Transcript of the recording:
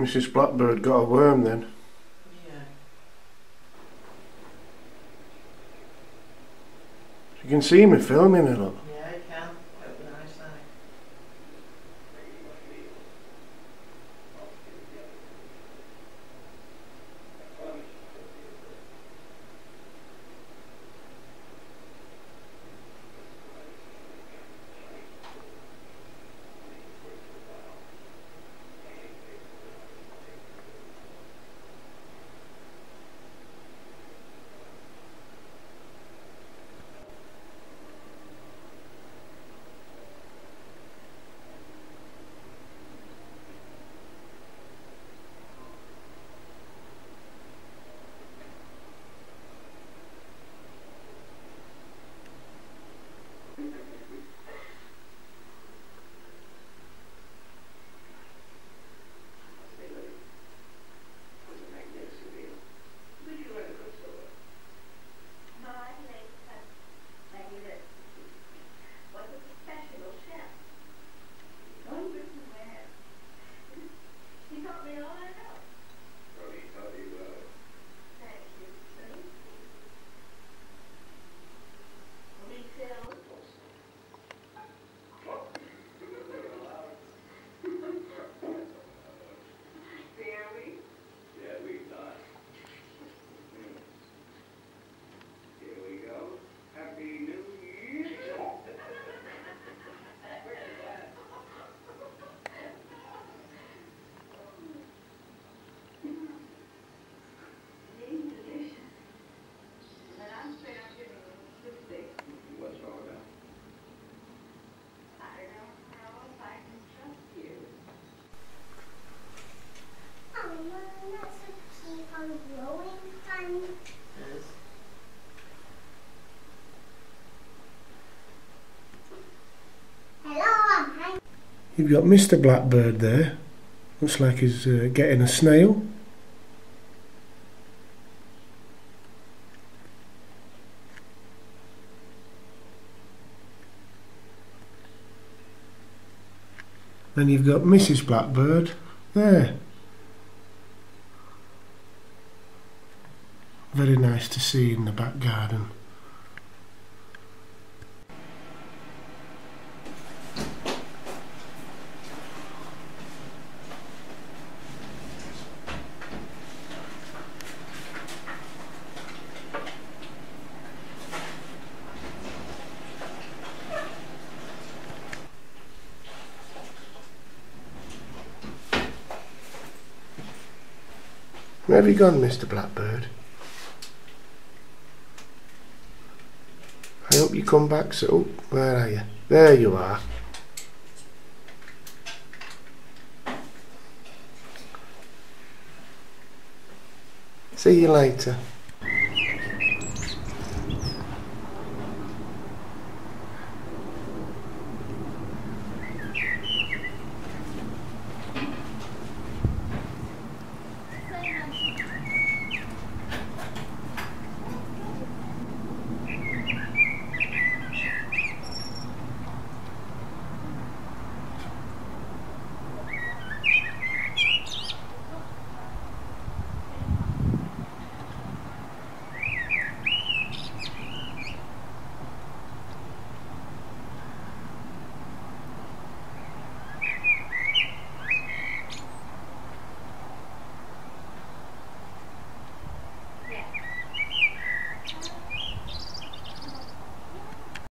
Mrs. Blackbird got a worm then. Yeah. You can see me filming it, look. You've got Mr. Blackbird there. Looks like he's uh, getting a snail. Then you've got Mrs. Blackbird there. Very nice to see in the back garden. Where have you gone, Mr. Blackbird? I hope you come back so. Oh, where are you? There you are. See you later.